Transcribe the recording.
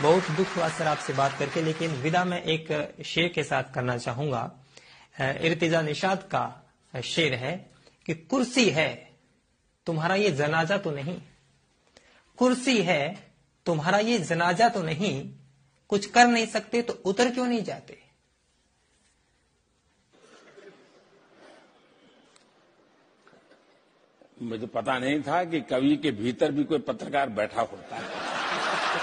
बहुत दुख हुआ सर आपसे बात करके, लेकिन विदा मैं एक शेर के साथ करना चाहूँगा। इर्तिजा निषाद का शेर है कि कुर्सी है, तुम्हारा ये जनाजा तो नहीं। कुर्सी है, तुम्हारा ये जनाजा तो नहीं। कुछ कर नहीं सकते तो उतर क्यों नहीं जाते? मुझे पता नहीं था कि कवि के भीतर भी कोई पत्रकार बैठा होता है।